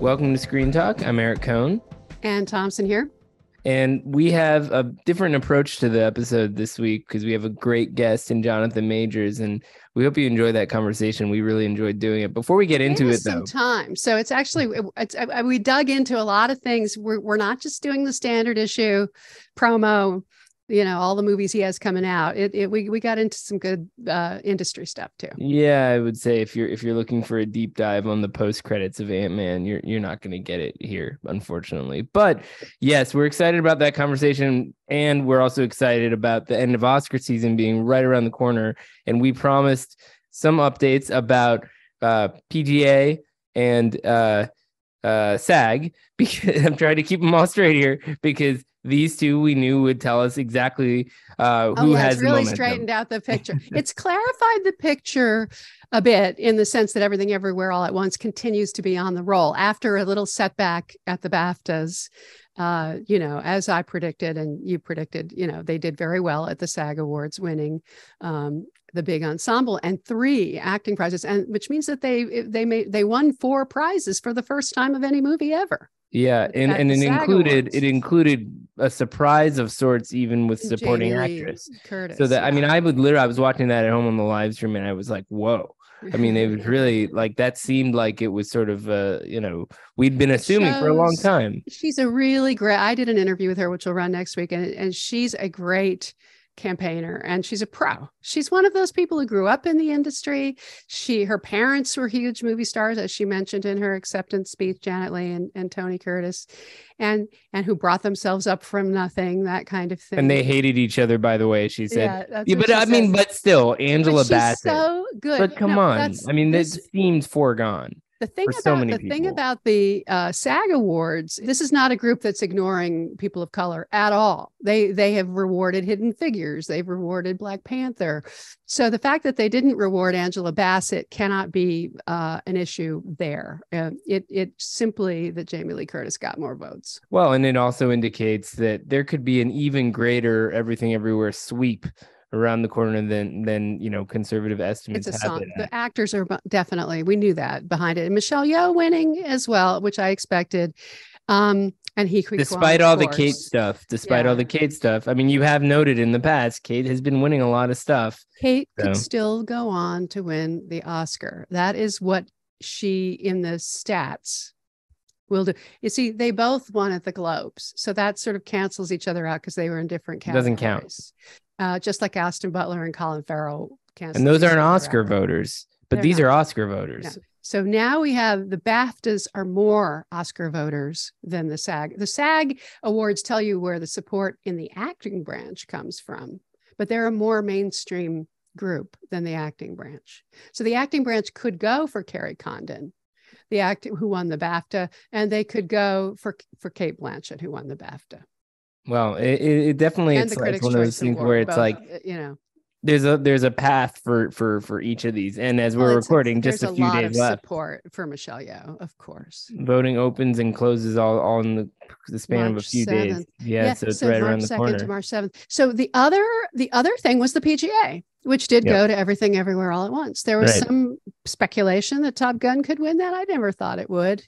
Welcome to Screen Talk. I'm Eric Kohn. Anne Thompson here. And we have a different approach to the episode this week because we have a great guest in Jonathan Majors, and we hope you enjoy that conversation. We really enjoyed doing it. Before we get into it, some though, time. So it's actually it's, uh, we dug into a lot of things. We're we're not just doing the standard issue promo you know all the movies he has coming out it, it we, we got into some good uh, industry stuff too. Yeah i would say if you're if you're looking for a deep dive on the post credits of ant-man you're you're not going to get it here unfortunately. But yes we're excited about that conversation and we're also excited about the end of oscar season being right around the corner and we promised some updates about uh, pga and uh, uh, SAG because I'm trying to keep them all straight here because these two we knew would tell us exactly uh, who oh, yeah, has it's really straightened out the picture. it's clarified the picture a bit in the sense that everything everywhere all at once continues to be on the roll after a little setback at the BAFTAs. Uh, you know, as I predicted and you predicted, you know, they did very well at the SAG Awards, winning um, the big ensemble and three acting prizes, and which means that they they made they won four prizes for the first time of any movie ever. Yeah, and, and it included Awards. it included a surprise of sorts, even with supporting Jamie actress. Curtis, so that yeah. I mean, I would literally I was watching that at home on the live stream, and I was like, "Whoa!" I mean, it was really like that seemed like it was sort of uh, you know, we'd been assuming Shows, for a long time. She's a really great I did an interview with her, which will run next week, and, and she's a great campaigner and she's a pro. She's one of those people who grew up in the industry. She her parents were huge movie stars as she mentioned in her acceptance speech Janet Leigh and, and Tony Curtis and and who brought themselves up from nothing that kind of thing. And they hated each other by the way she said. Yeah, yeah but I mean but still Angela but Bassett. So good. But come no, on. I mean this, this seems foregone the thing about so the people. thing about the uh, SAG Awards, this is not a group that's ignoring people of color at all. They they have rewarded Hidden Figures, they've rewarded Black Panther. So the fact that they didn't reward Angela Bassett cannot be uh, an issue there. Uh, it it simply that Jamie Lee Curtis got more votes. Well, and it also indicates that there could be an even greater Everything Everywhere sweep around the corner than than you know conservative estimates. It's a song. The actors are definitely we knew that behind it. And Michelle Yeoh winning as well, which I expected. Um, and he despite all the Kate stuff, despite yeah. all the Kate stuff. I mean, you have noted in the past, Kate has been winning a lot of stuff. Kate so. could still go on to win the Oscar. That is what she in the stats will do. You see, they both won at the Globes, so that sort of cancels each other out because they were in different categories. Doesn't count uh, just like Austin Butler and Colin Farrell. And those aren't Oscar voters, but They're these not. are Oscar voters. No. So now we have the BAFTAs are more Oscar voters than the SAG. The SAG awards tell you where the support in the acting branch comes from, but they're a more mainstream group than the acting branch. So the acting branch could go for Kerry Condon, the act who won the BAFTA, and they could go for for Cate Blanchett who won the BAFTA. Well, it, it definitely and it's like one of those things where it's both, like uh, you know. there's a there's a path for for for each of these. And as we're well, recording just a, a few days left. support for michelle yeoh of course. Voting opens and closes all, all in the, the span march of a few 7th. days yeah, yeah, so it's so right march around the 2nd corner. to march 7th so the other the other thing was the pga which did yep. go to everything everywhere all at once. There was right. some speculation that top gun could win that. I never thought it would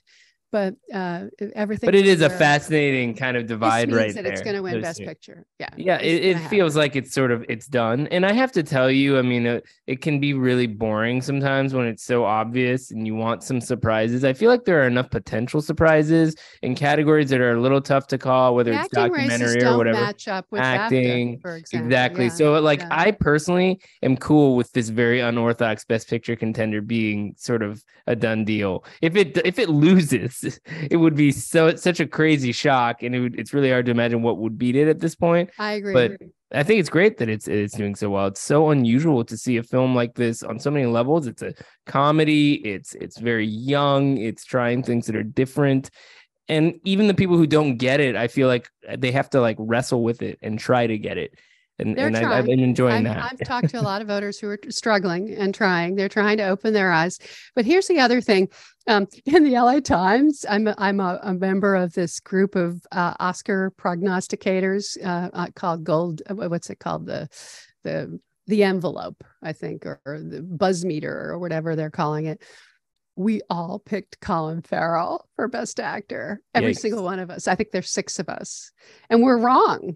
but uh, everything. But it is a fascinating kind of divide right that there. It's going to win Best Picture. Yeah. Yeah. It, it feels like it's sort of it's done, and I have to tell you, I mean, it, it, can be really boring sometimes when it's so obvious and you want some surprises. I feel like there are enough potential surprises in categories that are a little tough to call, whether the it's documentary or whatever. Match up with acting, BAFTA, exactly. Yeah, so, like, yeah. I personally am cool with this very unorthodox Best Picture contender being sort of a done deal. If it if it loses it would be so such a crazy shock, and it would, it's really hard to imagine what would beat it at this point. I agree. But I think it's great that it's it's doing so well. It's so unusual to see a film like this on so many levels. It's a comedy. It's it's very young. It's trying things that are different. And even the people who don't get it, I feel like they have to like wrestle with it and try to get it and, and I, have been enjoying I've, that. I've talked to a lot of voters who are struggling and trying. They're trying to open their eyes. But here's the other thing: um, in the LA Times, I'm a, I'm a, a member of this group of uh, Oscar prognosticators uh, uh, called Gold. Uh, what's it called? The the the envelope, I think, or, or the buzz meter, or whatever they're calling it. we all picked Colin Farrell for best actor. Every Yikes. single one of us. I think there's six of us. And we're wrong.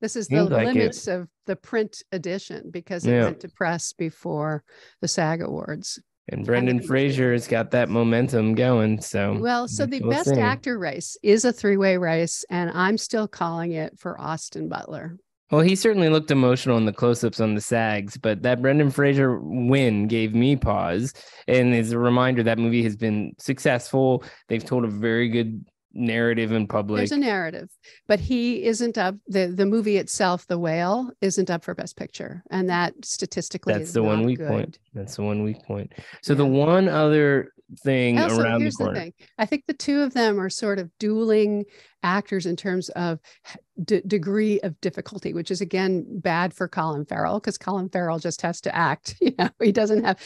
This is the Seems like it. limits of the print edition because it Yeah. went to press before the SAG Awards. And Brendan Fraser has got that momentum going. So Well, so the we'll best see. actor race is a three way race, and I'm still calling it for Austin Butler. Well, he certainly looked emotional in the close-ups on the SAGs, but that Brendan Fraser win gave me pause, and is a reminder that movie has been successful. They've told a very good narrative in public. There's a narrative, but he isn't up. the The movie itself, The Whale, isn't up for Best Picture, and that statistically That's is the one weak good. point. That's the one weak point. So the one other thing Also, around the here's the, corner. thing. I think the two of them are sort of dueling actors in terms of d- degree of difficulty, which is again bad for Colin Farrell because Colin Farrell just has to act. You know, he doesn't have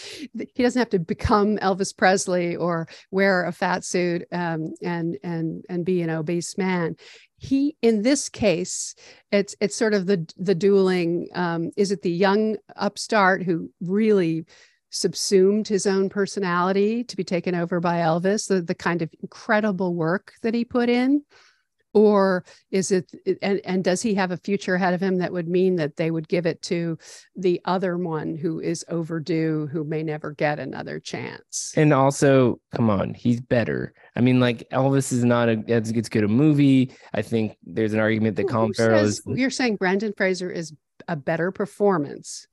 he doesn't have to become Elvis Presley or wear a fat suit um, and and and be an obese man. He in this case, it's it's sort of the the dueling. Um, is it the young upstart who really subsumed his own personality to be taken over by Elvis, the, the kind of incredible work that he put in? Or is it, and, and does he have a future ahead of him that would mean that they would give it to the other one who is overdue, who may never get another chance? And also, come on, he's better. I mean, like Elvis is not a as good a movie. I think there's an argument that Colin Farrell is You're saying Brendan Fraser is a better performance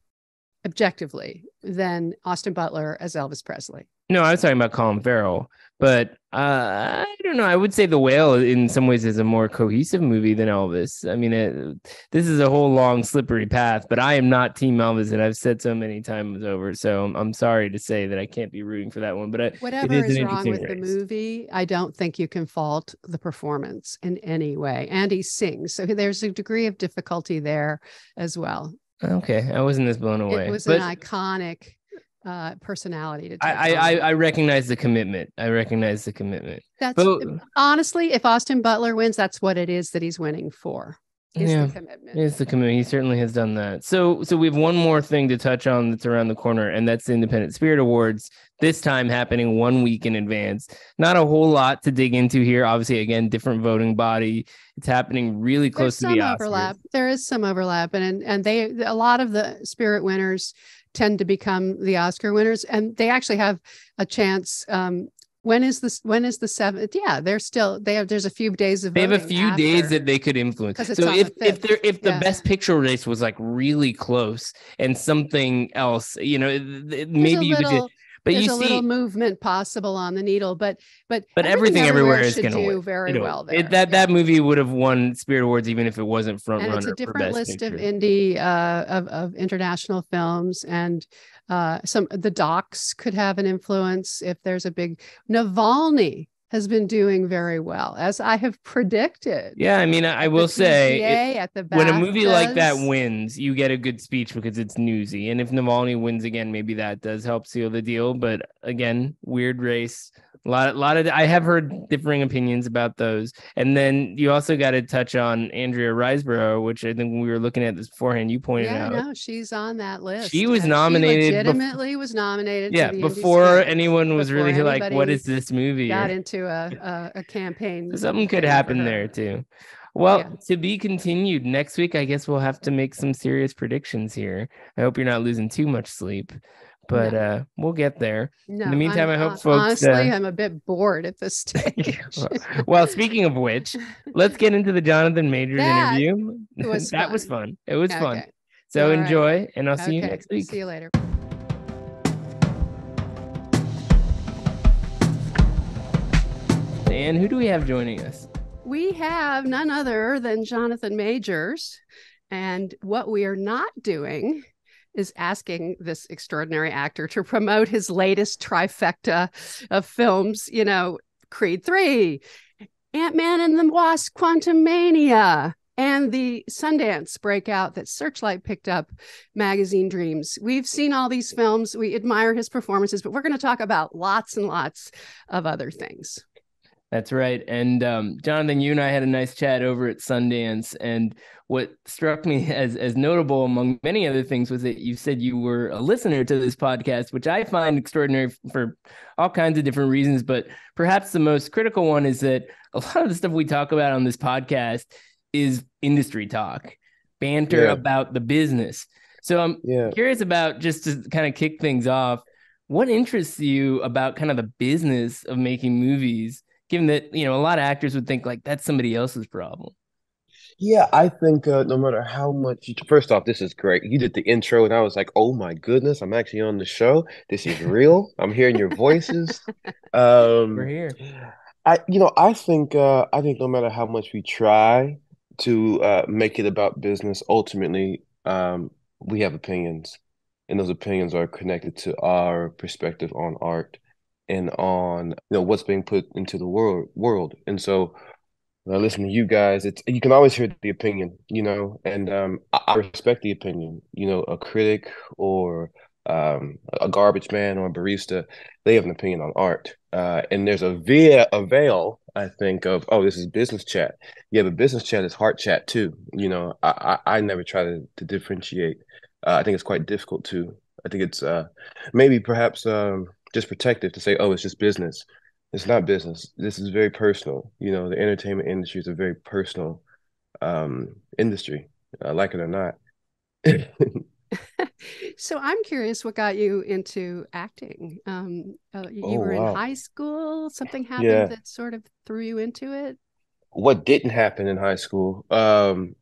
objectively than Austin Butler as Elvis Presley. No, I was talking about Colin Farrell, but uh, I don't know. I would say The Whale, in some ways, is a more cohesive movie than Elvis. I mean, it, this is a whole long, slippery path, but I am not Team Elvis, and I've said so many times over. So I'm, I'm sorry to say that I can't be rooting for that one. But I, Whatever is wrong with the movie, I don't think you can fault the performance in any way. And he sings, so there's a degree of difficulty there as well. Okay, I wasn't this blown away. It was but an iconic uh, personality to take I, I. I, I recognize the commitment. I recognize the commitment. That's but- honestly, if Austin Butler wins, that's what it is that he's winning for. Is Yeah. the commitment. It's the commitment. He certainly has done that. So, so we have one more thing to touch on that's around the corner, and that's the Independent Spirit Awards. This time happening one week in advance. Not a whole lot to dig into here. Obviously, again, different voting body. It's happening really close There's to the Oscars. overlap. There is some overlap, and and and they a lot of the Spirit winners tend to become the Oscar winners, and they actually have a chance. Um, when is this? When is the seventh? Yeah, they're still they have. There's a few days of. They have a few days that they could influence. So if the if there if the yeah. best picture race was like really close and something else, you know, There's maybe you could. do- But there's you a see, little movement possible on the needle, but but But everything everywhere is gonna do win. very It'll- well it, that yeah. that movie would have won Spirit Awards even if it wasn't front and runner it's a different list picture. of indie uh, of of international films, and uh, some the docs could have an influence if there's a big Navalny has been doing very well, as I have predicted. Yeah, I mean, I, will say, it- PGA at the when a movie like that wins, you get a good speech because it's newsy. And if Navalny wins again, maybe that does help seal the deal. But again, weird race. A lot, a lot of I have heard differing opinions about those. And then you also got to touch on Andrea Riseborough, which I think when we were looking at this beforehand, you pointed Yeah, out. no, she's on that list. She was nominated bef- legitimately was nominated. Yeah, before Spirit anyone was before really like, "What is this movie?" Got or- into a a, a campaign. Something could happen there too. Well, Yeah. to be continued next week. I guess we'll have to make some serious predictions here. I hope you're not losing too much sleep, but uh, we'll get there. No, the meantime, I'm- I hope uh, folks, Honestly, uh, I'm a bit bored at this stage. well, speaking of which, let's get into the Jonathan Majors That interview. was that was fun. It was fun. So All right. enjoy, and I'll see you next week. See you later. And who do we have joining us? We have none other than Jonathan Majors. And what we are not doing is asking this extraordinary actor to promote his latest trifecta of films, you know, Creed 3, Ant Man and the Wasp, Quantumania, and the Sundance breakout that Searchlight picked up, Magazine Dreams. We've seen all these films. We admire his performances, but we're going to talk about lots and lots of other things. That's right. And um, Jonathan, you and I had a nice chat over at Sundance. And what struck me as as notable among many other things was that you said you were a listener to this podcast, which I find extraordinary for all kinds of different reasons. But perhaps the most critical one is that a lot of the stuff we talk about on this podcast is industry talk, banter yeah. about the business. So I'm yeah. curious about just to kind of kick things off, what interests you about kind of the business of making movies? Given that you know a lot of actors would think like that's somebody else's problem. Yeah i think uh, no matter how much you, first off this is great. You did the intro and i was like oh my goodness i'm actually on the show. This is real. I'm hearing your voices. Um we're here. I you know i think uh i think no matter how much we try to uh make it about business ultimately um we have opinions. And those opinions are connected to our perspective on art and on you know what's being put into the world world and so when I listen to you guys, it's you can always hear the opinion, you know, and um, I respect the opinion. You know, a critic or um, a garbage man or a barista, they have an opinion on art, uh, and there's a via a veil, I think, of oh, this is business chat. Yeah, but business chat is heart chat too. You know, I I, I never try to to differentiate. Uh, I think it's quite difficult to. I think it's uh, maybe perhaps um, just protective to say, oh, it's just business. It's not business. This is very personal. You know, the entertainment industry is a very personal um, industry, uh, like it or not. so I'm curious, what got you into acting? Um, uh, you oh, were wow. in high school. Something happened yeah. that sort of threw you into it. What didn't happen in high school? Um,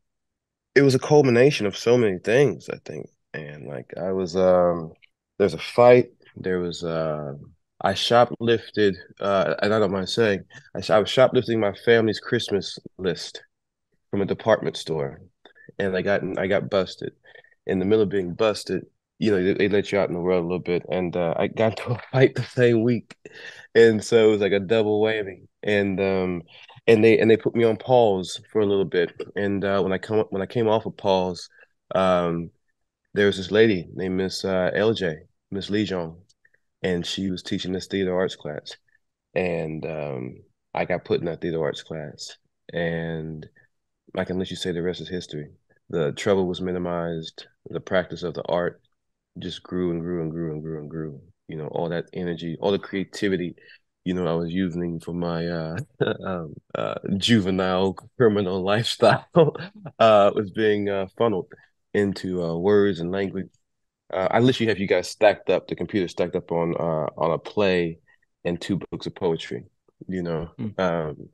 it was a culmination of so many things. I think, and like I was, um, there's a fight there was uh, I shoplifted, uh, and I don't mind saying, I, I was shoplifting my family's Christmas list from a department store, and I got I got busted. In the middle of being busted, you know, they, they let you out in the world a little bit, and uh, I got to a fight the same week, and so it was like a double whammy. And um, and they and they put me on pause for a little bit, and uh, when I come when I came off of pause, um, there was this lady named Miss uh, LJ, Miss Lee Jong, and she was teaching this theater arts class, and um, I got put in that theater arts class, and I can let you say the rest is history. The trouble was minimized. The practice of the art just grew and grew and grew and grew and grew. You know, all that energy, all the creativity, you know, I was using for my uh, um, uh, juvenile criminal lifestyle uh, was being uh, funneled into uh, words and language uh, I literally have you guys stacked up, the computer stacked up on uh, on a play and two books of poetry. You know, mm. um,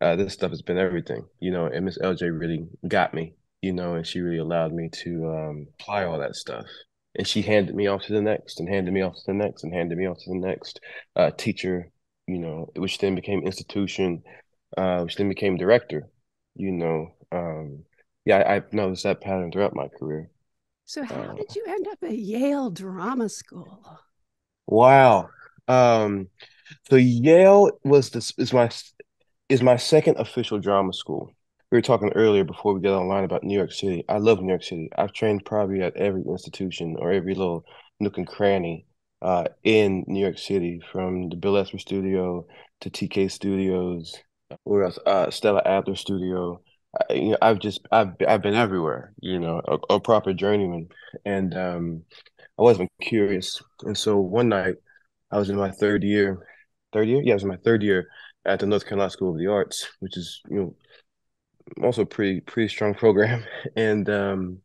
uh, this stuff has been everything. You know, and Miss LJ really got me. You know, and she really allowed me to um, apply all that stuff. And she handed me off to the next, and handed me off to the next, and handed me off to the next uh, teacher. You know, which then became institution, uh, which then became director. You know, um, yeah, I, I've noticed that pattern throughout my career. So how uh, did you end up at Yale Drama School? Wow. Um, so Yale was this is my is my second official drama school. We were talking earlier before we get online about New York City. I love New York City. I've trained probably at every institution or every little nook and cranny uh, in New York City, from the Bill Esper Studio to TK Studios, where else? Uh, Stella Adler Studio you know, I've just I've I've been everywhere, you know, a, a proper journeyman, and um, I wasn't curious. And so one night, I was in my third year, third year, yeah, I was in my third year at the North Carolina School of the Arts, which is you know also pretty pretty strong program, and um,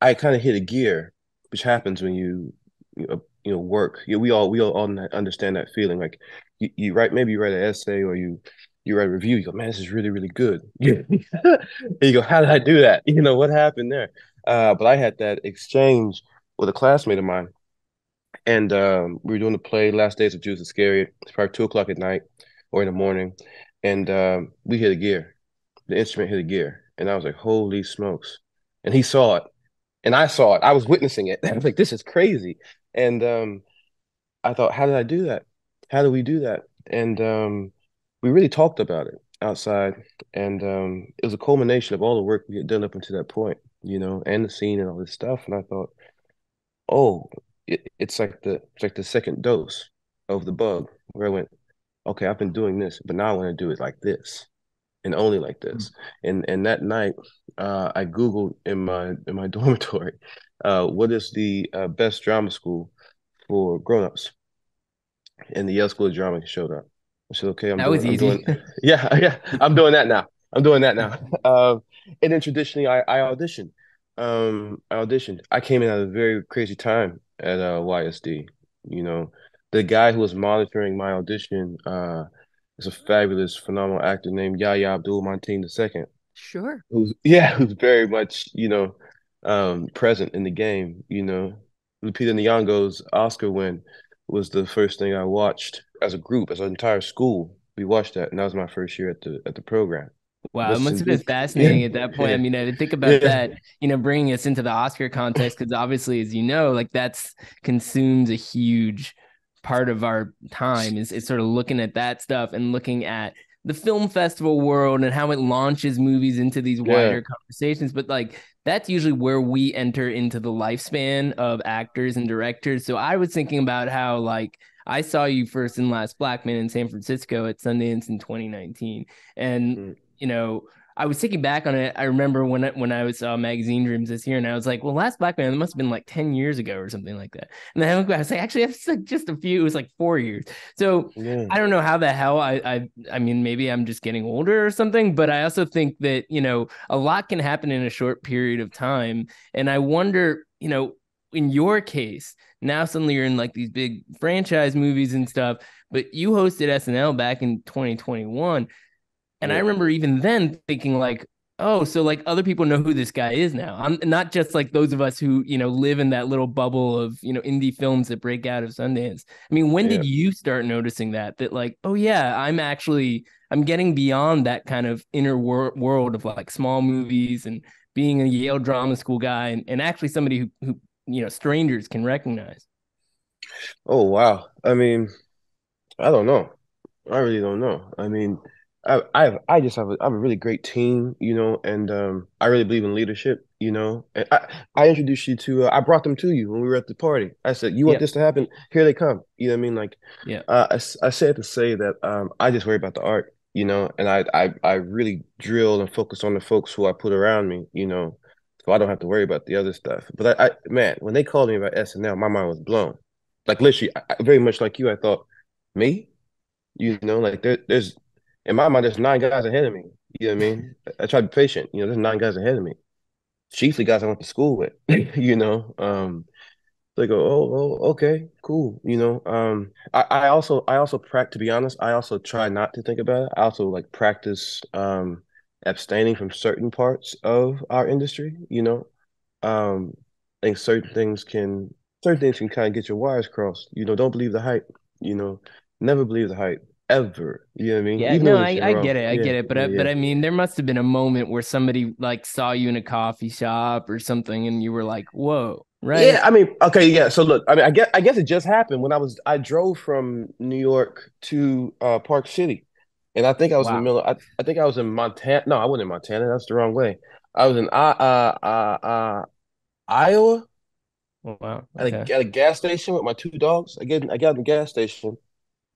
I kind of hit a gear, which happens when you you know, you know work. You know, we all we all understand that feeling, like you, you write maybe you write an essay or you you write a review, you go, man, this is really, really good. Yeah. you go, how did I do that? You know, what happened there? Uh, but I had that exchange with a classmate of mine. And um, we were doing the play Last Days of Judas Iscariot. It's probably two o'clock at night or in the morning. And um, we hit a gear. The instrument hit a gear. And I was like, holy smokes. And he saw it. And I saw it. I was witnessing it. I was like, this is crazy. And um, I thought, how did I do that? How do we do that? And um, we really talked about it outside, and um, it was a culmination of all the work we had done up until that point, you know, and the scene and all this stuff. And I thought, oh, it, it's like the it's like the second dose of the bug, where I went, okay, I've been doing this, but now I want to do it like this and only like this. Mm-hmm. And and that night, uh, I googled in my in my dormitory, uh, what is the uh, best drama school for grown-ups? And the Yale School of Drama showed up. I said, okay, I'm that doing, was easy. Doing, yeah, yeah, I'm doing that now. I'm doing that now. Um, and then traditionally, I, I auditioned. Um, I auditioned. I came in at a very crazy time at uh, YSD. You know, the guy who was monitoring my audition uh, is a fabulous, phenomenal actor named Yahya Abdul Mateen II. Sure. Who's yeah, who's very much you know um, present in the game. You know, Lupita Nyong'o's Oscar win was the first thing I watched as a group, as an entire school. We watched that, and that was my first year at the at the program. Wow, Listen, it must have been fascinating yeah, at that point. Yeah. I mean, I think about yeah. that, you know, bringing us into the Oscar context because obviously, as you know, like that's consumes a huge part of our time is, is sort of looking at that stuff and looking at the film festival world and how it launches movies into these wider conversations. But like that's usually where we enter into the lifespan of actors and directors. So I was thinking about how like I saw you first in Last Black Man in San Francisco at Sundance in 2019. And mm. you know, I was thinking back on it. I remember when I, when I was uh, Magazine Dreams this year, and I was like, "Well, Last Black Man, it must have been like ten years ago or something like that." And then I was like, "Actually, it's like just a few. It was like four years." So yeah. I don't know how the hell I, I I mean, maybe I'm just getting older or something. But I also think that you know a lot can happen in a short period of time, and I wonder, you know, in your case, now suddenly you're in like these big franchise movies and stuff. But you hosted SNL back in 2021 and yeah. I remember even then thinking like, oh, so like other people know who this guy is now. I'm not just like those of us who, you know, live in that little bubble of, you know, indie films that break out of Sundance. I mean, when yeah. did you start noticing that that like, oh yeah, I'm actually I'm getting beyond that kind of inner wor- world of like small movies and being a Yale drama school guy and, and actually somebody who who, you know, strangers can recognize. Oh wow. I mean, I don't know. I really don't know. I mean, I I I just have a, I have a really great team, you know, and um, I really believe in leadership, you know. And I I introduced you to uh, I brought them to you when we were at the party. I said, "You want this to happen? Here they come." You know what I mean? Like, yeah. Uh, I I said to say that um, I just worry about the art, you know, and I I I really drill and focus on the folks who I put around me, you know, so I don't have to worry about the other stuff. But I, I man, when they called me about SNL, my mind was blown. Like literally, I, very much like you, I thought, me, you know, like there, there's in my mind, there's nine guys ahead of me. You know what I mean? I try to be patient. You know, there's nine guys ahead of me. Chiefly guys I went to school with. you know, um, they go, oh, oh, okay, cool. You know, um, I, I also, I also practice. To be honest, I also try not to think about it. I also like practice um, abstaining from certain parts of our industry. You know, um, I think certain things can, certain things can kind of get your wires crossed. You know, don't believe the hype. You know, never believe the hype ever. You know what I mean? Yeah, Even no, I, I get it. I yeah, get it. But yeah, I, but I mean, there must have been a moment where somebody like saw you in a coffee shop or something, and you were like, "Whoa." Right. Yeah, I mean, okay, yeah. So look, I mean, I guess I guess it just happened when I was I drove from New York to uh, Park City, and I think I was wow. in the middle. I, I think I was in Montana. No, I wasn't in Montana. That's the wrong way. I was in uh uh uh, uh Iowa. Oh, wow. Okay. At, a, at a gas station with my two dogs. I get I got in the gas station,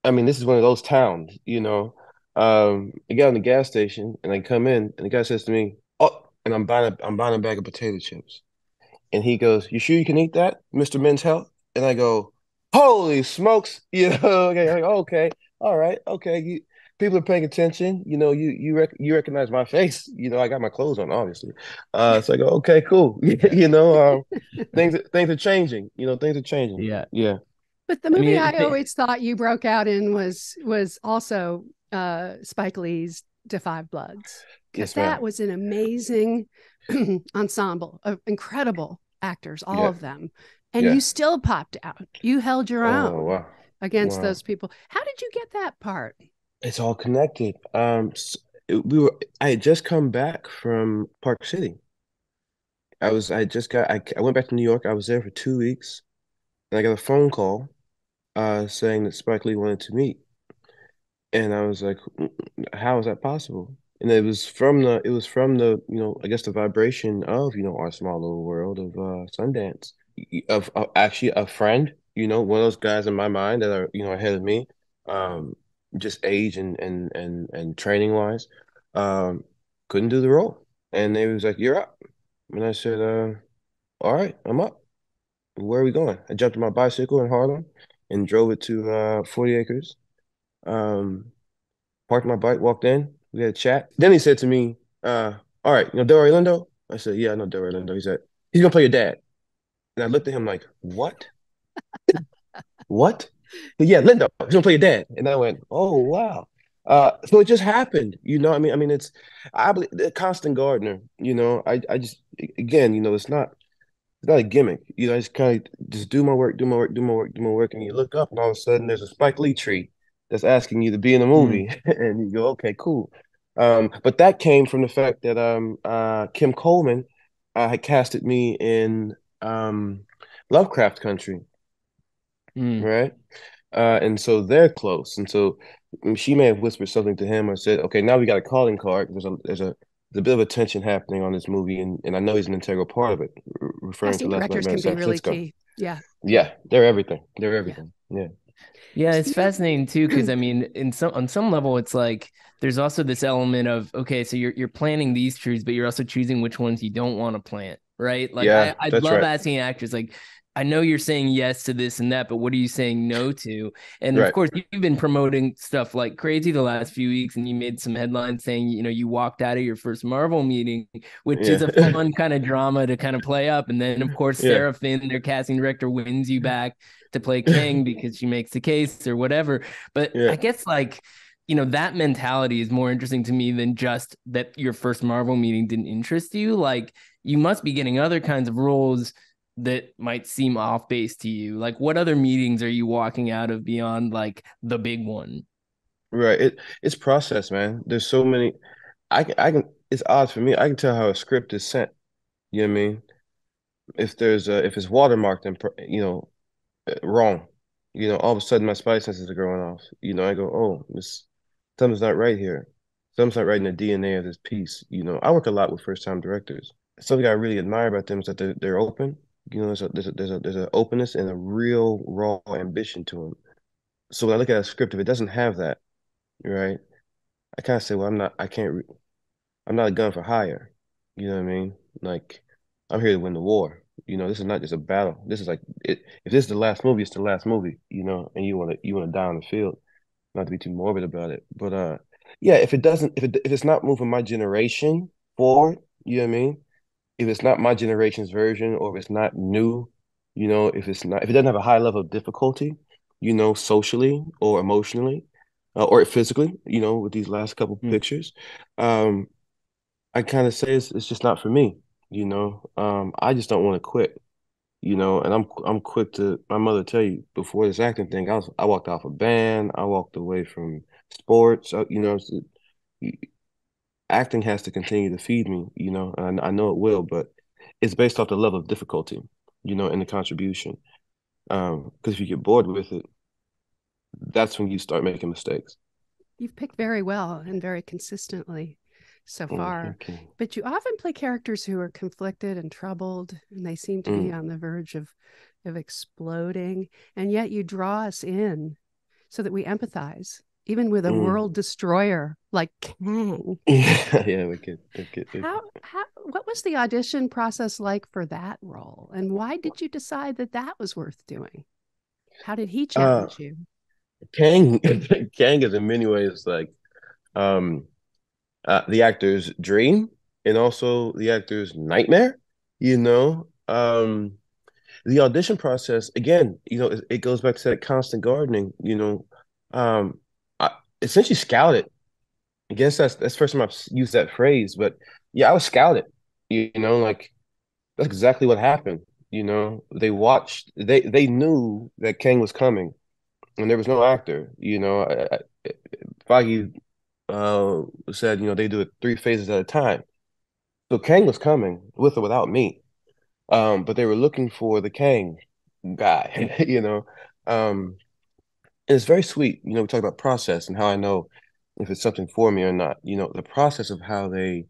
I mean, this is one of those towns, you know. Um, I get on the gas station and I come in, and the guy says to me, "Oh," and I'm buying a, I'm buying a bag of potato chips, and he goes, "You sure you can eat that, Mister Men's Health?" And I go, "Holy smokes!" You know, okay, okay, all right, okay. You, people are paying attention. You know, you you rec- you recognize my face. You know, I got my clothes on, obviously. Uh, so I go, okay, cool. you know, um, things things are changing. You know, things are changing. Yeah, yeah. But the movie I, mean, I always thought you broke out in was was also uh, Spike Lee's Da 5 Bloods because yes, that was an amazing ensemble of incredible actors, all yeah. of them, and yeah. you still popped out. You held your oh, own wow. against wow. those people. How did you get that part? It's all connected. Um, we were. I had just come back from Park City. I was. I just got. I, I went back to New York. I was there for two weeks, and I got a phone call uh, saying that Spike Lee wanted to meet, and I was like, "How is that possible?" And it was from the it was from the you know I guess the vibration of you know our small little world of uh, Sundance of, of actually a friend you know one of those guys in my mind that are you know ahead of me um just age and and and and training wise, um, couldn't do the role. And they was like, "You're up," and I said, uh, "All right, I'm up. Where are we going?" I jumped on my bicycle in Harlem and drove it to uh, Forty Acres. Um, parked my bike, walked in, we had a chat. Then he said to me, uh, "All right, you know Delroy Lindo?" I said, "Yeah, I know Delroy Lindo." He said, "He's gonna play your dad." And I looked at him like, "What? what?" Yeah, Lindo, he's gonna play your dad. And I went, "Oh wow." Uh, so it just happened, you know. I mean, I mean, it's I believe Constant Gardner. You know, I I just again, you know, it's not it's not a gimmick. You know, I just kind of just do my work, do my work, do my work, do my work, and you look up, and all of a sudden there's a Spike Lee tree that's asking you to be in a movie, mm. and you go, okay, cool. Um, but that came from the fact that um, uh, Kim Coleman uh, had casted me in um, Lovecraft Country, mm. right? Uh, and so they're close, and so mm, she may have whispered something to him or said, "Okay, now we got a calling card. There's a there's a there's a bit of a tension happening on this movie, and, and I know he's an integral part of it." Referring Casting to directors can be really key. Yeah, yeah, they're everything. They're everything. yeah. yeah. Yeah, it's fascinating too because I mean, in some on some level, it's like there's also this element of okay, so you're you're planting these trees, but you're also choosing which ones you don't want to plant, right? Like yeah, I, I love right. asking actors like. I know you're saying yes to this and that, but what are you saying no to? And right. of course, you've been promoting stuff like crazy the last few weeks, and you made some headlines saying, you know, you walked out of your first Marvel meeting, which yeah. is a fun kind of drama to kind of play up. And then, of course, yeah. Sarah Finn, their casting director, wins you back to play Kang because she makes the case or whatever. But yeah. I guess like you know that mentality is more interesting to me than just that your first Marvel meeting didn't interest you. Like you must be getting other kinds of roles that might seem off base to you. Like what other meetings are you walking out of beyond like the big one? Right. It it's process, man. There's so many. I can I can. It's odd for me. I can tell how a script is sent. You know what I mean? If there's a if it's watermarked and you know uh, wrong. You know, all of a sudden my spidey senses are going off. You know, I go, oh, this something's not right here. Something's not right in the DNA of this piece. You know, I work a lot with first time directors. Something I really admire about them is that they're, they're open. You know, there's a, there's a there's a there's an openness and a real raw ambition to them. So when I look at a script, if it doesn't have that, right, I kind of say, well, I'm not, I can't, re- I'm not a gun for hire. You know what I mean? Like, I'm here to win the war. You know, this is not just a battle. This is like it, if this is the last movie, it's the last movie. You know, and you want to you want to die on the field. Not to be too morbid about it, but uh, yeah. If it doesn't, if it if it's not moving my generation forward, you know what I mean. If it's not my generation's version, or if it's not new, you know, if it's not if it doesn't have a high level of difficulty, you know, socially or emotionally, uh, or physically, you know, with these last couple mm. pictures, um, I kind of say it's, it's just not for me you know. Um, I just don't want to quit, you know. And I'm I'm quick to my mother tell you before this acting thing, I was I walked off a band, I walked away from sports, uh, you know. Acting has to continue to feed me, you know. And I know it will, but it's based off the level of difficulty, you know, and the contribution. Um, because if you get bored with it, that's when you start making mistakes. You've picked very well and very consistently so mm, far. But you often play characters who are conflicted and troubled, and they seem to mm. be on the verge of of exploding. And yet you draw us in so that we empathize, even with a mm. world destroyer like Kang. yeah, we could. We could, we how, how, what was the audition process like for that role? And why did you decide that that was worth doing? How did he uh, challenge uh, you? Kang, Kang is in many ways like um uh, the actor's dream and also the actor's nightmare. You know, um, the audition process again. You know, it, it, goes back to that constant gardening. You know, um, essentially scouted. I guess that's that's first time I've used that phrase, but yeah, I was scouted. You, know, like that's exactly what happened. You know, they watched. They they knew that Kang was coming, and there was no actor. You know, I, Feige uh, said, you know, they do it three phases at a time. So Kang was coming with or without me. Um, but they were looking for the Kang guy, you know. Um, it's very sweet. You know, we talk about process and how I know if it's something for me or not. You know, the process of how they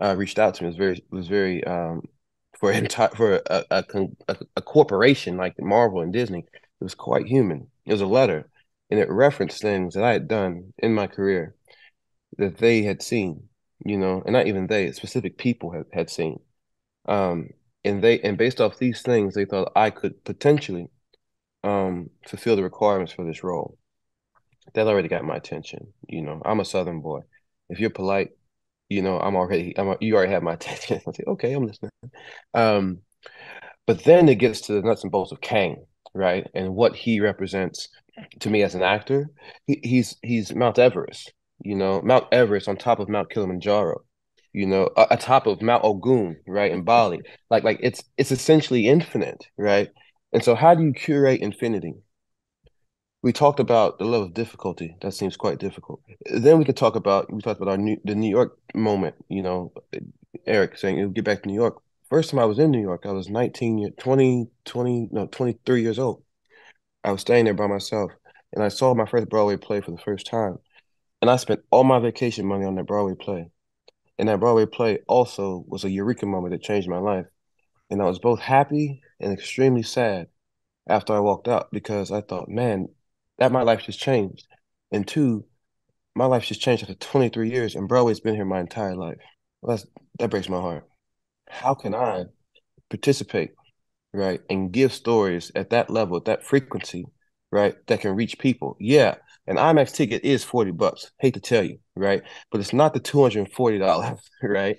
uh, reached out to me was very was very um, for entire for a a, a a, corporation like Marvel and Disney. It was quite human. It was a letter and it referenced things that I had done in my career that they had seen, you know, and not even they, specific people had, had seen. Um, and they and based off these things, they thought I could potentially um, fulfill the requirements for this role. That already got my attention. You know, I'm a Southern boy. If you're polite, you know, I'm already, I'm, you already have my attention. I say, okay, I'm listening. Um, but then it gets to the nuts and bolts of Kang, right, and what he represents to me as an actor. He, he's he's Mount Everest, you know, Mount Everest on top of Mount Kilimanjaro, you know, atop of Mount Agung, right, in Bali. Like like it's it's essentially infinite, right? And so, how do you curate infinity? We talked about the level of difficulty. That seems quite difficult. Then we could talk about we talked about our new the New York moment. You know, Eric saying get back to New York. First time I was in New York, I was 19, 20, 20, no, 23 years old. I was staying there by myself, and I saw my first Broadway play for the first time. And I spent all my vacation money on that Broadway play. And that Broadway play also was a eureka moment that changed my life. And I was both happy and extremely sad after I walked out because I thought, man, that my life just changed. And two, my life just changed after 23 years, and Broadway's been here my entire life. Well, that's that breaks my heart. How can I participate, right, and give stories at that level, at that frequency, right, that can reach people? Yeah, an IMAX ticket is 40 bucks. Hate to tell you, right, but it's not the 240 dollars, right?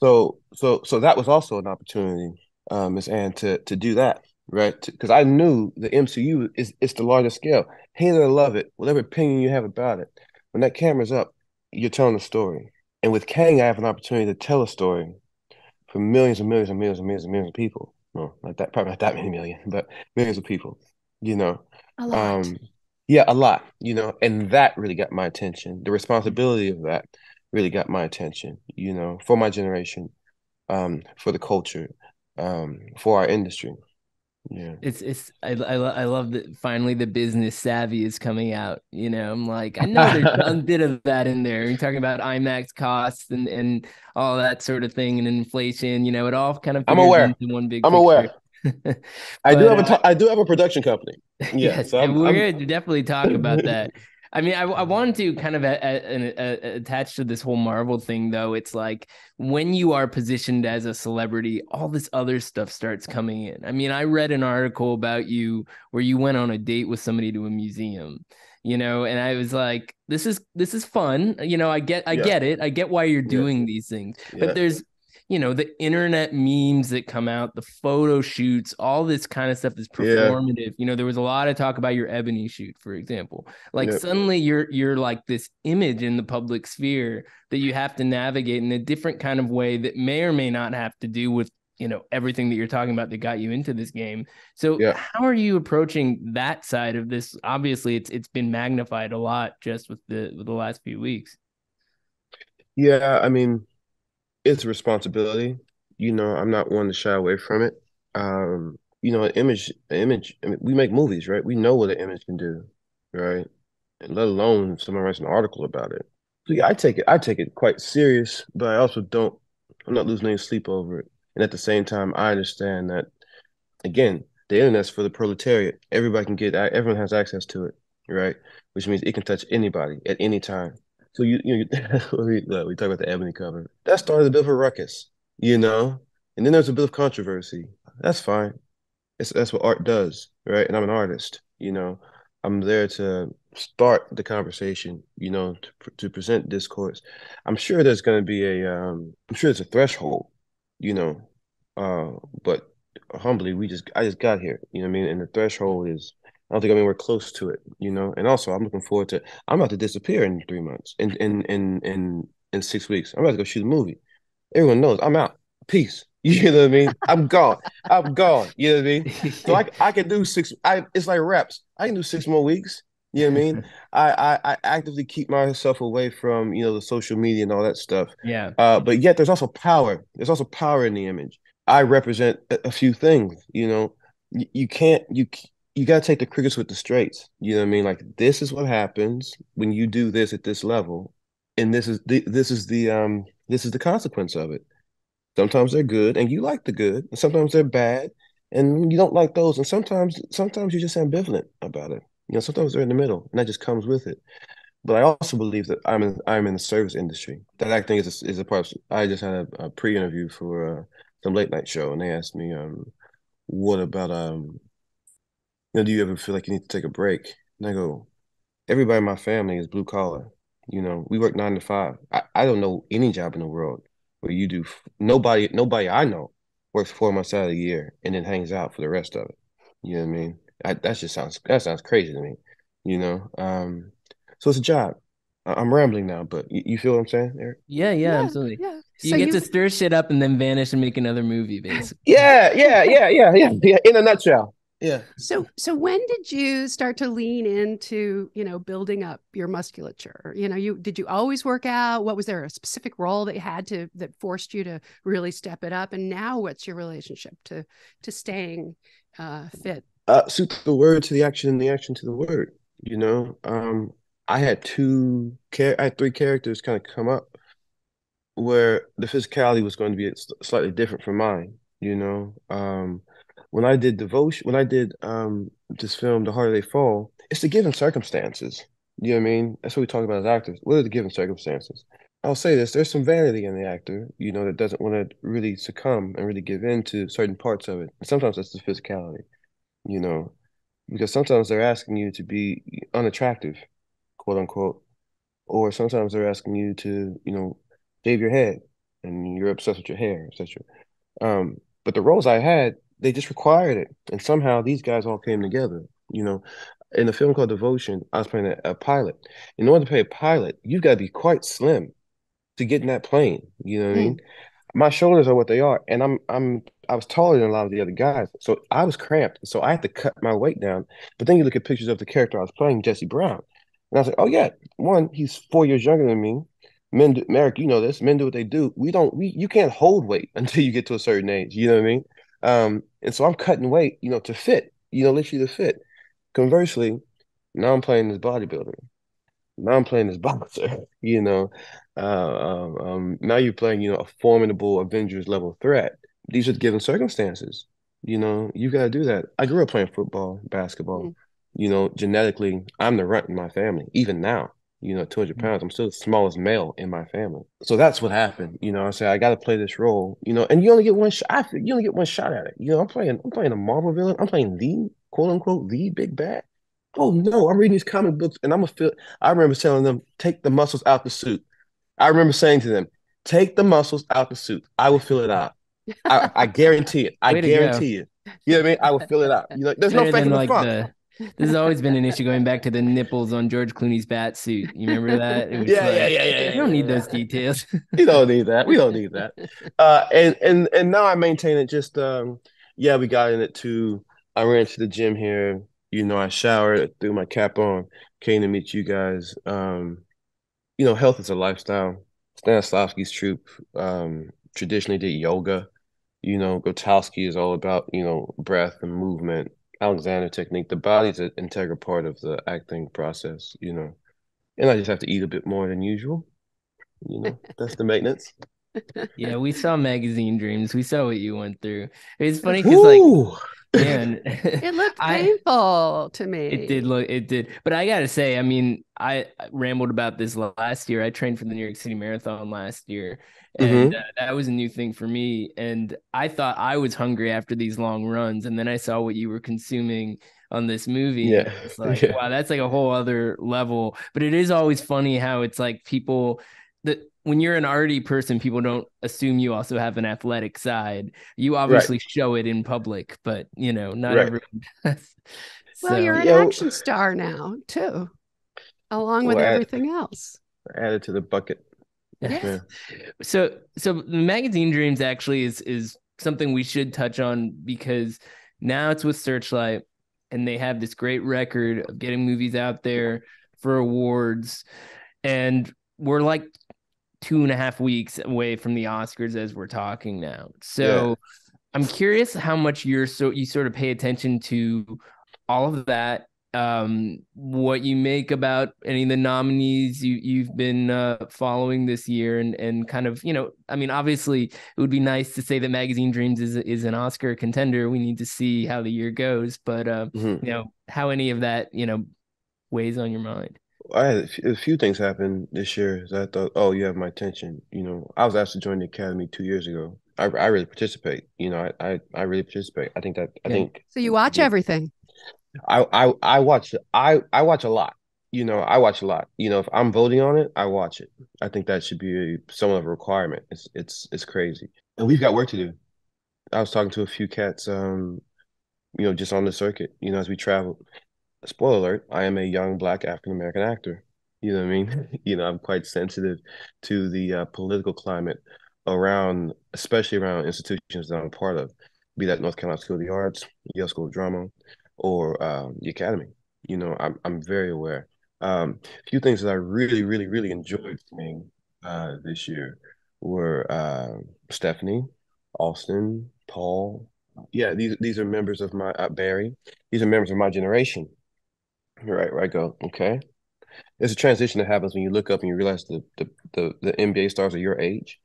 So, so, so that was also an opportunity, uh, Miss Ann, to to do that, right? Because I knew the MCU is it's the largest scale. Hate it or love it, whatever opinion you have about it, when that camera's up, you're telling a story. And with Kang, I have an opportunity to tell a story for millions and millions and millions and millions and millions of people. Well, not that, probably not that many million, but millions of people. You know, a lot. Um, yeah, a lot. You know, and that really got my attention. The responsibility of that really got my attention. You know, for my generation, um, for the culture, um, for our industry. Yeah, it's it's I, I I love that finally the business savvy is coming out. You know, I'm like I know there's a bit of that in there. You're talking about IMAX costs and and all that sort of thing and inflation. You know, it all kind of I'm aware. one big. I'm picture. aware. but, I do have a uh, do have a production company. Yeah, yes, so we're I'm... gonna definitely talk about that. I mean, I, I wanted to kind of a, a, a, attach to this whole Marvel thing, though. It's like when you are positioned as a celebrity, all this other stuff starts coming in. I mean, I read an article about you where you went on a date with somebody to a museum, you know, and I was like, this is this is fun. You know, I get I yeah. get it. I get why you're doing yeah. these things, yeah. but there's you know the internet memes that come out the photo shoots all this kind of stuff is performative yeah. you know there was a lot of talk about your ebony shoot for example like yep. suddenly you're you're like this image in the public sphere that you have to navigate in a different kind of way that may or may not have to do with you know everything that you're talking about that got you into this game so yeah. how are you approaching that side of this obviously it's it's been magnified a lot just with the with the last few weeks yeah i mean it's a responsibility. You know, I'm not one to shy away from it. Um, you know, an image, an image. I mean, we make movies, right? We know what an image can do, right? And let alone someone writes an article about it. So yeah, I take it. I take it quite serious, but I also don't. I'm not losing any sleep over it. And at the same time, I understand that, again, the internet's for the proletariat. Everybody can get. Everyone has access to it, right? Which means it can touch anybody at any time. So you you we, we talk about the ebony cover. That started a bit of a ruckus, you know, and then there's a bit of controversy. That's fine. It's that's what art does, right? And I'm an artist, you know. I'm there to start the conversation, you know, to to present discourse. I'm sure there's going to be a um I'm sure there's a threshold, you know. Uh but humbly we just I just got here, you know I mean? And the threshold is I don't think I mean we're close to it, you know. And also, I'm looking forward to. I'm about to disappear in three months, in in in in in six weeks. I'm about to go shoot a movie. Everyone knows I'm out. Peace. You know what I mean? I'm gone. I'm gone. You know what I mean? So I I can do six. I it's like reps. I can do six more weeks. You know what I mean? I, I I actively keep myself away from you know the social media and all that stuff. Yeah. Uh, but yet there's also power. There's also power in the image. I represent a, a few things. You know, you, you can't you you got to take the crickets with the straights. You know what I mean? Like this is what happens when you do this at this level, and this is the this is the um this is the consequence of it. Sometimes they're good, and you like the good, and sometimes they're bad, and you don't like those, and sometimes sometimes you're just ambivalent about it. You know, sometimes they're in the middle, and that just comes with it. But I also believe that I'm in I'm in the service industry. That acting is a, is a part. Of, I just had a, a pre-interview for uh, some late night show, and they asked me, um, "What about um, know, do you ever feel like you need to take a break?" And I go, "Everybody in my family is blue collar. You know, we work nine to five. I, I don't know any job in the world where you do. Nobody nobody I know works four months out of the year and then hangs out for the rest of it. You know what I mean? I, that just sounds that sounds crazy to me. You know, um, so it's a job. I'm rambling now, but you, you feel what I'm saying, Eric? Yeah, yeah, yeah absolutely. Yeah. You so get you... to stir shit up and then vanish and make another movie, basically. Yeah, yeah, yeah, yeah, yeah, yeah. In a nutshell. Yeah. So so when did you start to lean into, you know, building up your musculature? You know, you did you always work out? What was there a specific role that you had to that forced you to really step it up? And now what's your relationship to to staying uh fit? Uh suit the word to the action and the action to the word, you know. Um I had two char- I had three characters kind of come up where the physicality was going to be slightly different from mine, you know. Um when I did devotion, when I did um this film, The Harder They Fall, it's the given circumstances. You know what I mean? That's what we talk about as actors. What are the given circumstances? I'll say this: there's some vanity in the actor, you know, that doesn't want to really succumb and really give in to certain parts of it. And sometimes that's the physicality, you know, because sometimes they're asking you to be unattractive, quote unquote, or sometimes they're asking you to, you know, shave your head and you're obsessed with your hair, etc. Um, but the roles I had, they just required it, and somehow these guys all came together. You know, in a film called Devotion, I was playing a, a pilot. In order to play a pilot, you've got to be quite slim to get in that plane. You know what mm. I mean? Hmm. My shoulders are what they are, and I'm I'm I was taller than a lot of the other guys, so I was cramped. So I had to cut my weight down. But then you look at pictures of the character I was playing, Jesse Brown, and I was like, oh yeah, one, he's four years younger than me. Men, do, Merrick, you know this. Men do what they do. We don't. We you can't hold weight until you get to a certain age. You know what I mean? Um, and so I'm cutting weight, you know, to fit, you know, literally to fit. Conversely, now I'm playing this bodybuilder. Now I'm playing this boxer, you know. Uh, um, um, now you're playing, you know, a formidable Avengers level threat. These are the given circumstances. You know, you got to do that. I grew up playing football, basketball. Mm-hmm. You know, genetically, I'm the runt in my family, even now you know, 200 mm. pounds. I'm still the smallest male in my family. So that's what happened. You know, I said, I got to play this role, you know, and you only get one shot. You only get one shot at it. You know, I'm playing, I'm playing a Marvel villain. I'm playing the quote unquote, the big bad. Oh no, I'm reading these comic books and I'm a feel. I remember telling them, take the muscles out the suit. I remember saying to them, take the muscles out the suit. I will fill it out. I, I guarantee it. I guarantee it. You know what I mean? I will fill it out. You know, there's no fake in the front. The this has always been an issue going back to the nipples on George Clooney's bat suit. You remember that? Yeah, like, yeah, yeah, yeah, yeah. You don't need those details. you don't need that. We don't need that. Uh, and and and now I maintain it. Just um, yeah, we got in it too. I ran to the gym here. You know, I showered, threw my cap on, came to meet you guys. Um, you know, health is a lifestyle. Stanislavski's troupe um, traditionally did yoga. You know, Grotowski is all about you know breath and movement Alexander technique. The body's an integral part of the acting process, you know. And I just have to eat a bit more than usual. You know, that's the maintenance. Yeah, we saw magazine dreams. We saw what you went through. It's funny because like man it looked painful I, to me. It did look it did. But i gotta say i mean i rambled about this last year. I trained for the new york city marathon last year and mm-hmm. uh, that was a new thing for me. And i thought i was hungry after these long runs and then i saw what you were consuming on this movie yeah. It's like yeah. wow that's like a whole other level. But it is always funny how it's like people that when you're an arty person, people don't assume you also have an athletic side. You obviously right. show it in public, but you know, not right. everyone does. Well, so, you're an action star now too, along with everything else. Added to the bucket. Yeah. yeah. So, so magazine dreams actually is is something we should touch on because now it's with Searchlight, and they have this great record of getting movies out there for awards, and we're like two and a half weeks away from the Oscars as we're talking now. So yeah. I'm curious how much you're so you sort of pay attention to all of that. Um, what you make about any of the nominees you you've been uh, following this year, and and kind of you know, I mean, obviously it would be nice to say that Magazine Dreams is is an Oscar contender. We need to see how the year goes, but uh, mm-hmm. you know, how any of that you know weighs on your mind? I had a few, things happen this year. That I thought, oh, you have my attention. You know, I was asked to join the academy two years ago. I, I really participate. You know, I, I, I really participate. I think that I Yeah. think So you watch everything. I, I I watch I I watch a lot. You know, I watch a lot. You know, if I'm voting on it, I watch it. I think that should be a, somewhat of a requirement. It's it's it's crazy, and we've got work to do. I was talking to a few cats, um, you know, just on the circuit. You know, as we travel. Spoiler alert: I am a young Black African American actor. You know what I mean? You know, I'm quite sensitive to the uh, political climate around, especially around institutions that I'm part of, be that North Carolina School of the Arts, Yale School of Drama, or um, the Academy. You know, I'm I'm very aware. Um, a few things that I really, really, really enjoyed seeing uh, this year were uh, Stephanie, Austin, Paul. Yeah, these these are members of my uh, Barry. These are members of my generation. Right, right, go, okay. It's a transition that happens when you look up and you realize the the the, the NBA stars are your age.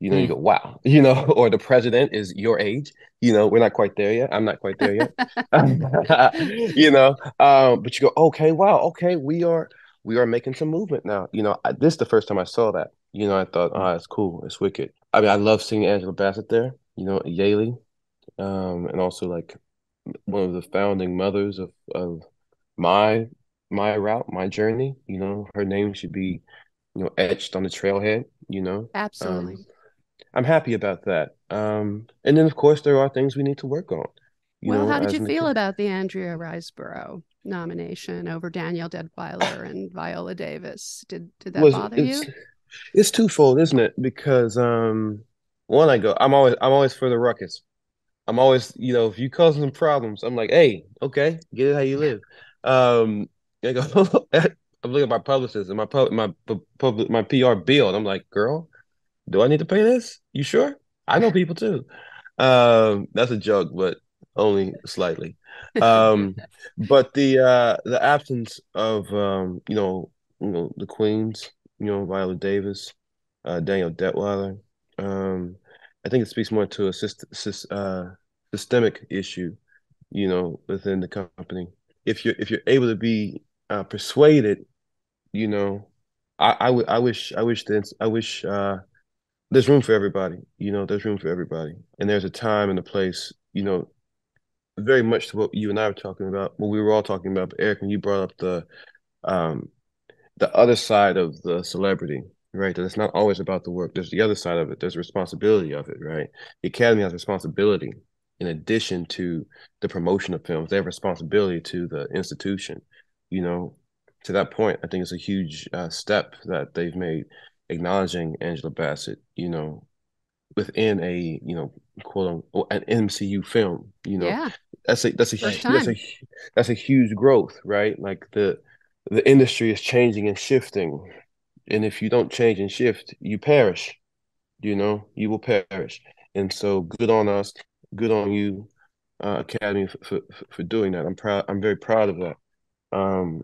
You know, you go, wow, you know, or the president is your age. You know, we're not quite there yet. I'm not quite there yet. you know, um, but you go, okay, wow, okay, we are we are making some movement now. You know, I, this is the first time I saw that. You know, I thought, oh, it's cool, it's wicked. I mean, I love seeing Angela Bassett there. You know, Yalie, um, and also like one of the founding mothers of of my my route, my journey. You know, her name should be, you know, etched on the trailhead. You know, Absolutely. um, I'm happy about that. Um, and then of course there are things we need to work on. You well, know, how did you feel about the Andrea Riseborough nomination over Danielle Deadwyler and Viola Davis? Did did that was bother you? it's twofold, isn't it? Because um, one, I go, I'm always I'm always for the ruckus. I'm always, you know, if you cause some problems, I'm like, hey, okay, get it how you live. Um, I go, I'm looking at my publicist and my pub, my public, my PR bill, and I'm like, girl, do I need to pay this? You sure? I know people too. Um, that's a joke, but only slightly. Um, but the uh the absence of um, you know, you know, the Queens, you know, Viola Davis, uh, Daniel Deadwyler, um, I think it speaks more to a syst sys uh systemic issue, you know, within the company. If you're if you're able to be uh, persuaded, you know, I I wish I wish this I wish uh there's room for everybody. You know, there's room for everybody, and there's a time and a place. You know, very much to what you and I were talking about. What we were all talking about. Eric, when you brought up the um the other side of the celebrity, right? That it's not always about the work. There's the other side of it. There's responsibility of it, right? The Academy has responsibility in addition to the promotion of films. They have responsibility to the institution. You know, to that point, I think it's a huge uh, step that they've made, acknowledging Angela Bassett. You know, within a you know quote unquote an MCU film. You know, Yeah. that's a that's a First that's a time. that's a huge growth, right? Like the the industry is changing and shifting, and if you don't change and shift, you perish. You know, you will perish. And so, good on us, good on you, uh, Academy, for, for for doing that. I'm proud. I'm very proud of that. Um,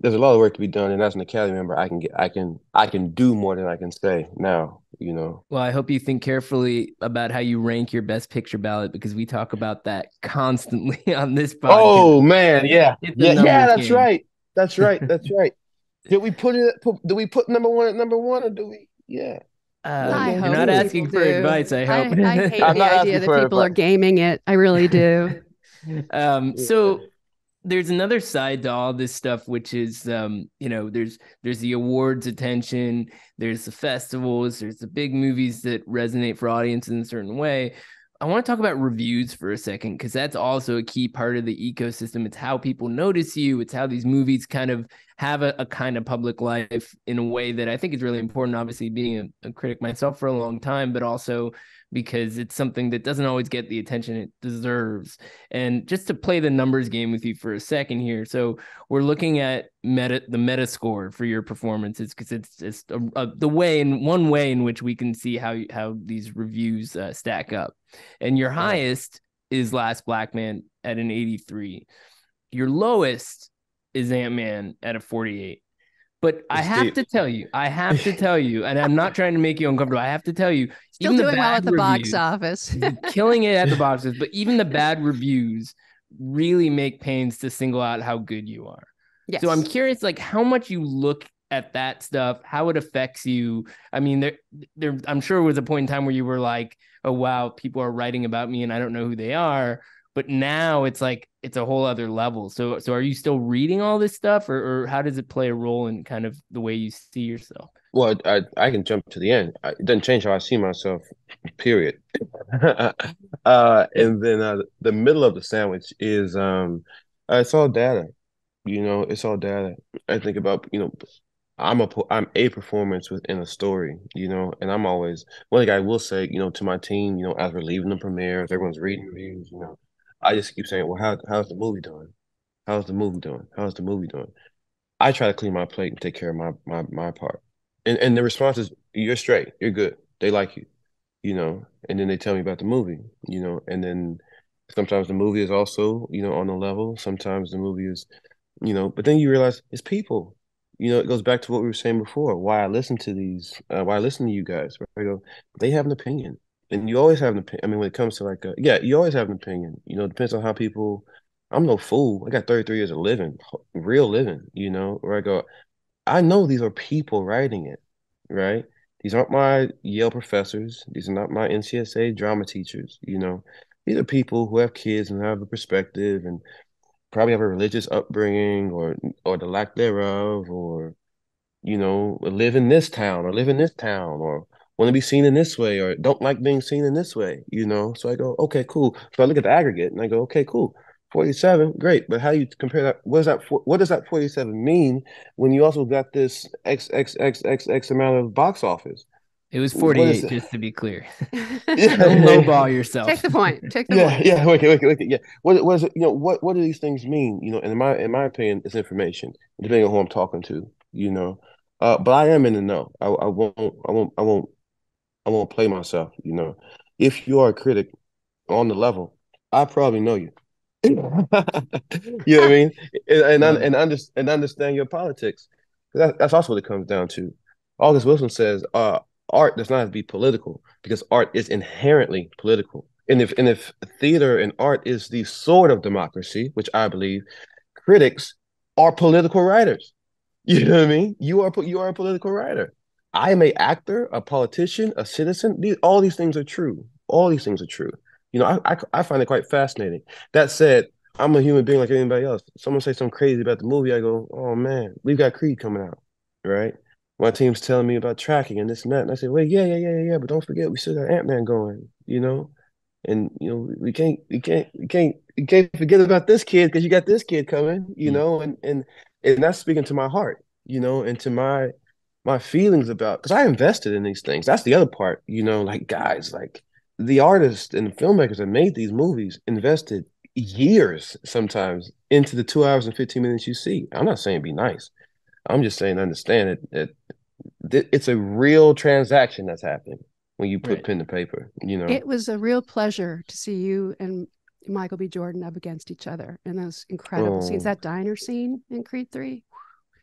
there's a lot of work to be done, and as an Academy member, I can get, I can, I can do more than I can say now. You know, Well, I hope you think carefully about how you rank your best picture ballot because we talk about that constantly on this podcast. Oh man, yeah, yeah, yeah. That's game. right. That's right. That's right. Did we put it? Put, do we put number one at number one, or do we? Yeah. Uh, I you're hope not asking for do. advice. I hope. I, I hate I'm the not idea that for people are gaming it. I really do. um so there's another side to all this stuff which is um you know there's there's the awards attention there's the festivals there's the big movies that resonate for audiences in a certain way i want to talk about reviews for a second because that's also a key part of the ecosystem. It's how people notice you. It's how these movies kind of have a, a kind of public life in a way that i think is really important obviously being a, a critic myself for a long time but also because it's something that doesn't always get the attention it deserves and just to play the numbers game with you for a second here. So we're looking at meta the meta score for your performances because it's just a, a, the way in one way in which we can see how how these reviews uh, stack up. And your highest is Last Black Man at an 83. Your lowest is Ant Man at a 48. But I have deep. to tell you, I have to tell you, and I'm not trying to make you uncomfortable. I have to tell you, Still even the doing well at the box office. Killing it at the box office. but even the bad reviews really make pains to single out how good you are. Yes. So I'm curious, like how much you look at that stuff, how it affects you. I mean, there, there. I'm sure was a point in time where you were like, "Oh wow, people are writing about me, and I don't know who they are." But now it's like it's a whole other level. So, so are you still reading all this stuff, or, or how does it play a role in kind of the way you see yourself? Well, I I can jump to the end. It doesn't change how I see myself. Period. uh, and then uh, the middle of the sandwich is um, uh, it's all data. You know, it's all data. I think about you know, I'm a I'm a performance within a story. You know, and I'm always one thing I will say. You know, to my team. You know, as we're leaving the premiere, everyone's reading reviews. You know, I just keep saying, well, how how's the movie doing? How's the movie doing? How's the movie doing? I try to clean my plate and take care of my my my part and and the response is you're straight, you're good, they like you, you know, and then they tell me about the movie, you know, and then sometimes the movie is also you know on the level, sometimes the movie is, you know, but then you realize it's people, you know, it goes back to what we were saying before. Why I listen to these, uh, why I listen to you guys. Right? Go, they have an opinion, and you always have an opinion. I mean, when it comes to like, a, yeah, you always have an opinion. You know, it depends on how people. I'm no fool. I got 33 years of living, real living. You know, where I go, I know these are people writing it, right? These aren't my Yale professors. These are not my NCSA drama teachers. You know, these are people who have kids and have a perspective and probably have a religious upbringing or or the lack thereof, or you know, live in this town or live in this town or want to be seen in this way or don't like being seen in this way. You know, so I go, okay, cool. So I look at the aggregate and I go, okay, cool. 47, great. But how do you compare that? What does that what does that 47 mean when you also got this X X X X X amount of box office? It was 48, just to be clear. Yeah. Don't lowball yourself. Take the point. Take the yeah, point. yeah, wait, wait, wait, yeah. What, what is it? You know, what, what do these things mean? You know, and in my, in my opinion, it's information, depending on who I'm talking to. You know, uh, but I am in the know. I, I won't, I won't, I won't, I won't play myself. You know, if you are a critic on the level, I probably know you. you know what I mean? And and, and, under, and understand your politics. That, that's also what it comes down to. August Wilson says, uh, art does not have to be political because art is inherently political. And if and if theater and art is the sort of democracy, which I believe, critics are political writers. You know what I mean? You are you are a political writer. I am a actor, a politician, a citizen. These, all these things are true. All these things are true. You know, I, I, I find it quite fascinating. That said, I'm a human being like anybody else. Someone say something crazy about the movie, I go, oh man, we've got Creed coming out, right? My team's telling me about tracking and this and that, and I say, wait, yeah, yeah, yeah, yeah, but don't forget we still got Ant Man going, you know, and you know we can't, we can't, we can't, you can't forget about this kid because you got this kid coming, you mm-hmm. know, and and and that's speaking to my heart, you know, and to my my feelings about because I invested in these things. That's the other part, you know, like guys, like the artists and filmmakers that made these movies invested years sometimes into the two hours and 15 minutes you see. I'm not saying be nice. I'm just saying understand it. it it's a real transaction that's happening when you put right. pen to paper. You know, it was a real pleasure to see you and Michael B. Jordan up against each other in those incredible oh. scenes. That diner scene in Creed Three,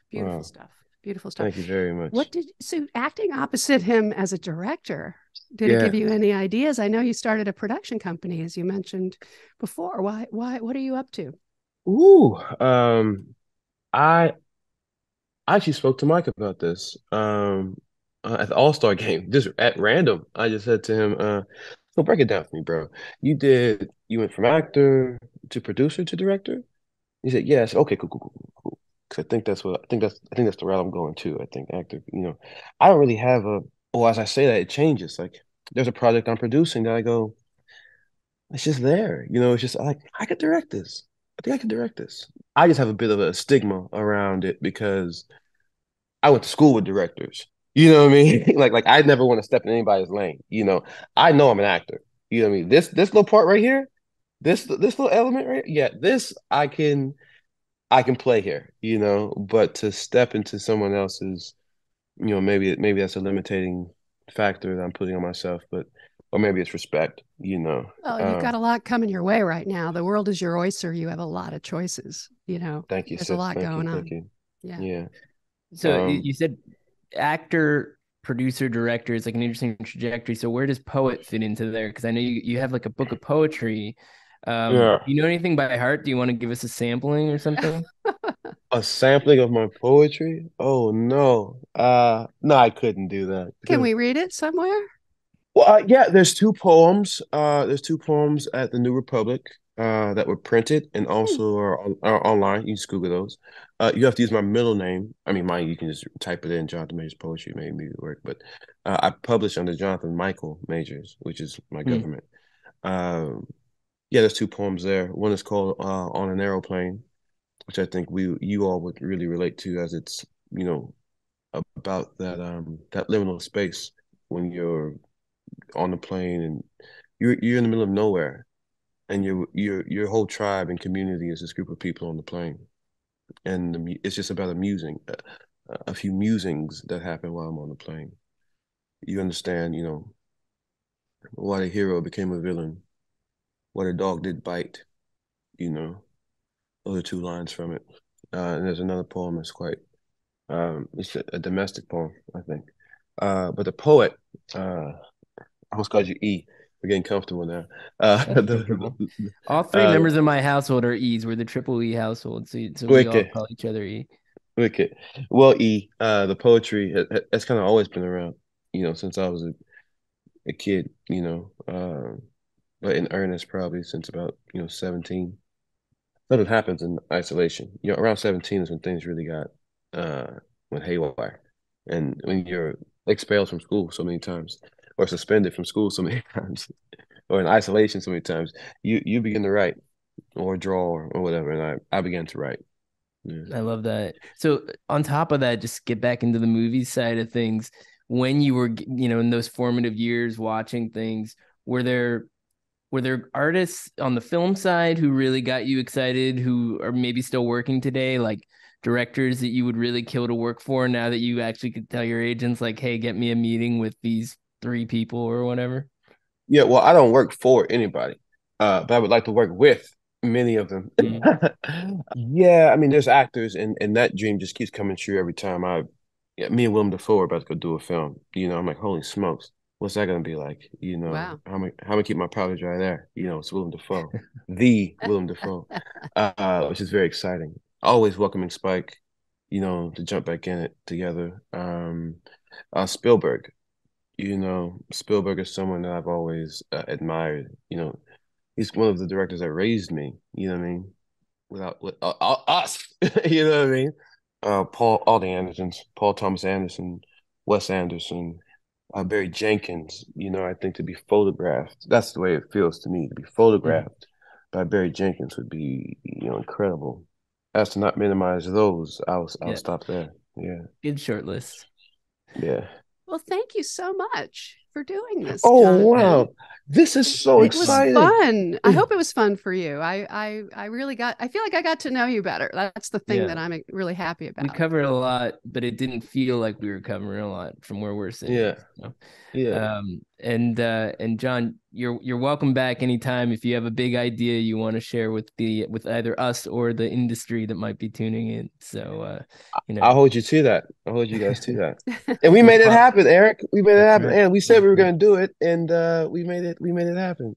beautiful wow. stuff. Beautiful stuff. Thank you very much. What did so acting opposite him as a director? Did yeah. it give you any ideas? I know you started a production company, as you mentioned before. Why? Why? What are you up to? Ooh, um, I I actually spoke to Mike about this um, uh, at the All Star game, just at random. I just said to him, uh, "So break it down for me, bro. You did. You went from actor to producer to director." He said, "Yes. Okay, cool, cool, cool, cool." Because I think that's what I think that's I think that's the route I'm going to. I think actor. You know, I don't really have a well, as I say that, it changes. Like there's a project I'm producing that I go, it's just there. You know, it's just like I could direct this. I think I could direct this. I just have a bit of a stigma around it because I went to school with directors. You know what I mean? like like I never want to step in anybody's lane. You know, I know I'm an actor. You know what I mean? This this little part right here, this this little element right, yeah, this I can I can play here. You know, but to step into someone else's you know, maybe maybe that's a limiting factor that I'm putting on myself, but or maybe it's respect, you know. Oh, you've um, got a lot coming your way right now. The world is your oyster. You have a lot of choices, you know. Thank you. There's sis. a lot thank going you, on. You. Yeah. Yeah. So um, you said actor, producer, director is like an interesting trajectory. So where does poet fit into there? Because I know you, you have like a book of poetry. Um, yeah. you know anything by heart? Do you want to give us a sampling or something? A sampling of my poetry? Oh no. Uh no, I couldn't do that. Can we read it somewhere? Well, uh, yeah, there's two poems. Uh there's two poems at the New Republic uh that were printed and also are, on, are online. You can Google those. Uh you have to use my middle name. I mean, mine you can just type it in Jonathan Majors Poetry, maybe music work, but uh, I publish under Jonathan Michael Majors, which is my Hmm. government. Um yeah, there's two poems there. One is called uh On an Aeroplane which I think we you all would really relate to as it's you know about that um that liminal space when you're on the plane and you're you're in the middle of nowhere and your your your whole tribe and community is this group of people on the plane. And the, it's just about a musing a, a few musings that happen while I'm on the plane. You understand you know why the hero became a villain what a dog did bite you know those are two lines from it. Uh, and there's another poem that's quite, um, it's a, a domestic poem, I think. Uh, but the poet, uh, I almost called you E. We're getting comfortable now. Uh, the-. All three Uh, members of my household are E's. We're the triple E household, so, so we all call each other E. Wicked. Well, E, uh, the poetry ha- ha- has kind of always been around, you know, since I was a, a kid, you know, um, but in earnest probably since about, you know, 17. Nothing happens in isolation. You know, around 17 is when things really got uh went haywire. And when you're expelled from school so many times, or suspended from school so many times, or in isolation so many times, you you begin to write or draw or, or whatever. And I, I began to write. Yeah. I love that. So on top of that, just get back into the movie side of things. When you were, you know, in those formative years watching things, were there were there artists on the film side who really got you excited, who are maybe still working today, like directors that you would really kill to work for now that you actually could tell your agents like, hey, get me a meeting with these three people or whatever? Yeah, well, I don't work for anybody, uh, but I would like to work with many of them. yeah, I mean, there's actors, and and that dream just keeps coming true every time I, yeah, me and Willem Dafoe are about to go do a film. You know, I'm like, holy smokes, what's that gonna be like? You know, Wow. how am I how am I keep my powder dry there? You know, it's Willem Dafoe, the Willem Dafoe, uh, which is very exciting. Always welcoming Spike, you know, to jump back in it together. Um, uh, Spielberg, you know, Spielberg is someone that I've always uh, admired. You know, he's one of the directors that raised me. You know what I mean? Without with uh, uh, us, you know what I mean? Uh, Paul, all the Andersons, Paul Thomas Anderson, Wes Anderson, uh, Barry Jenkins. You know, I think to be photographed, that's the way it feels to me. To be photographed by Barry Jenkins would be, you know, incredible. As to not minimize those, I'll I'll Yeah. stop there. Yeah, Good short list. yeah. Well, thank you so much for doing this. Oh Jonathan. wow, this is so it was exciting. fun. I hope it was fun for you. I, I, I really got. I feel like I got to know you better. That's the thing Yeah. that I'm really happy about. We covered a lot, but it didn't feel like we were covering a lot from where we're sitting. Yeah. So, Yeah. Um, and uh, and John, you're you're welcome back anytime if you have a big idea you want to share with the with either us or the industry that might be tuning in. So uh, you know, I'll hold you to that. I'll hold you guys to that. And we made it happen, Eric. We made it happen. And we said we were gonna do it, and uh we made it we made it happen.